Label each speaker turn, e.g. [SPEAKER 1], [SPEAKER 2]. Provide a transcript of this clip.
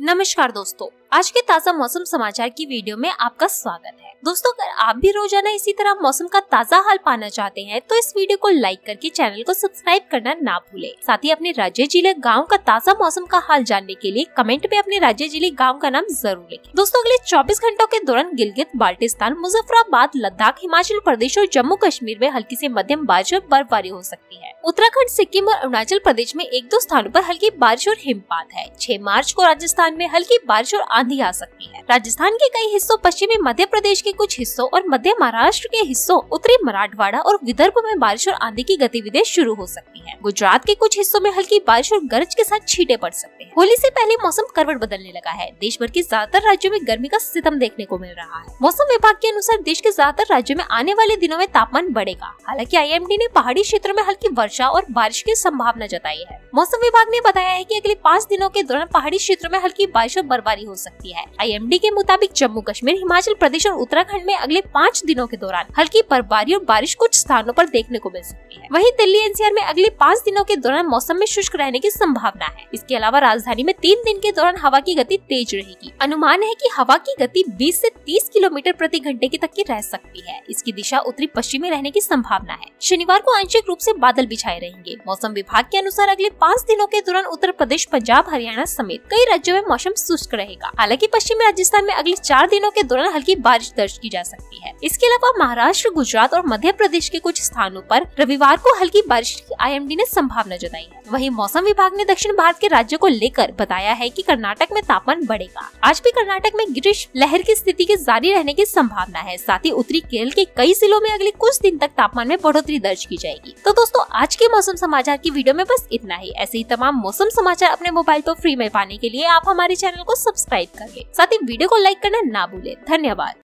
[SPEAKER 1] नमस्कार दोस्तों। आज के ताज़ा मौसम समाचार की वीडियो में आपका स्वागत है। दोस्तों, अगर आप भी रोज़ाना इसी तरह मौसम का ताज़ा हाल पाना चाहते हैं तो इस वीडियो को लाइक करके चैनल को सब्सक्राइब करना ना भूले। साथ ही अपने राज्य ज़िले गाँव का ताज़ा मौसम का हाल जानने के लिए कमेंट में अपने राज्य ज़िले गाँव का नाम ज़रूर लिखें। दोस्तों, अगले चौबीस घंटों के दौरान गिलगित, बाल्टिस्तान, मुजफ्फराबाद, लद्दाख, हिमाचल प्रदेश और जम्मू कश्मीर में हल्की ऐसी मध्यम बारिश और बर्फबारी हो सकती है। उत्तराखंड, सिक्किम और अरुणाचल प्रदेश में एक दो स्थानों पर हल्की बारिश और हिमपात है। 6 मार्च को राजस्थान में हल्की बारिश और आंधी आ सकती है। राजस्थान के कई हिस्सों, पश्चिमी मध्य प्रदेश के कुछ हिस्सों और मध्य महाराष्ट्र के हिस्सों, उत्तरी मराठवाड़ा और विदर्भ में बारिश और आंधी की गतिविधियाँ शुरू हो सकती है। गुजरात के कुछ हिस्सों में हल्की बारिश और गरज के साथ छीटे पड़ सकते हैं। होली ऐसी पहले मौसम करवट बदलने लगा है। देश भर के ज़्यादातर राज्यों में गर्मी का सितम देखने को मिल रहा है। मौसम विभाग के अनुसार देश के ज़्यादातर राज्यों में आने वाले दिनों में तापमान बढ़ेगा। हालाँकि आईएमडी ने पहाड़ी क्षेत्रों में हल्की वर्षा और बारिश की संभावना जताई है। मौसम विभाग ने बताया है कि अगले पाँच दिनों के दौरान पहाड़ी क्षेत्रों में हल्की बारिश और बर्फबारी हो सकती है। आई के मुताबिक जम्मू कश्मीर, हिमाचल प्रदेश और उत्तराखंड में अगले पाँच दिनों के दौरान हल्की बर्फबारी और बारिश कुछ स्थानों पर देखने को मिल सकती है। वहीं दिल्ली एनसीआर में अगले पाँच दिनों के दौरान मौसम में शुष्क रहने की संभावना है। इसके अलावा राजधानी में तीन दिन के दौरान हवा की गति तेज रहेगी। अनुमान है की हवा की गति बीस ऐसी तीस किलोमीटर प्रति घंटे की तक की रह सकती है। इसकी दिशा उत्तरी पश्चिमी रहने की संभावना है। शनिवार को आंशिक रूप से बादल बिछाए रहेंगे। मौसम विभाग के अनुसार अगले पाँच दिनों के दौरान उत्तर प्रदेश, पंजाब, हरियाणा समेत कई राज्यों में मौसम शुष्क रहेगा। हालाँकि पश्चिमी राजस्थान में अगले चार दिनों के दौरान हल्की बारिश दर्ज की जा सकती है। इसके अलावा महाराष्ट्र, गुजरात और मध्य प्रदेश के कुछ स्थानों पर रविवार को हल्की बारिश की आईएमडी ने संभावना जताई है। वहीं मौसम विभाग ने दक्षिण भारत के राज्यों को लेकर बताया है कि कर्नाटक में तापमान बढ़ेगा। आज भी कर्नाटक में ग्रीष्म लहर की स्थिति के जारी रहने की संभावना है। साथ ही उत्तरी केरल के कई जिलों में अगले कुछ दिन तक तापमान में बढ़ोतरी दर्ज की जाएगी। तो दोस्तों, आज के मौसम समाचार की वीडियो में बस इतना ही। ऐसे ही तमाम मौसम समाचार अपने मोबाइल पर फ्री में पाने के लिए आप हमारे चैनल को सब्सक्राइब कर साथ ही वीडियो को लाइक करना ना भूले धन्यवाद।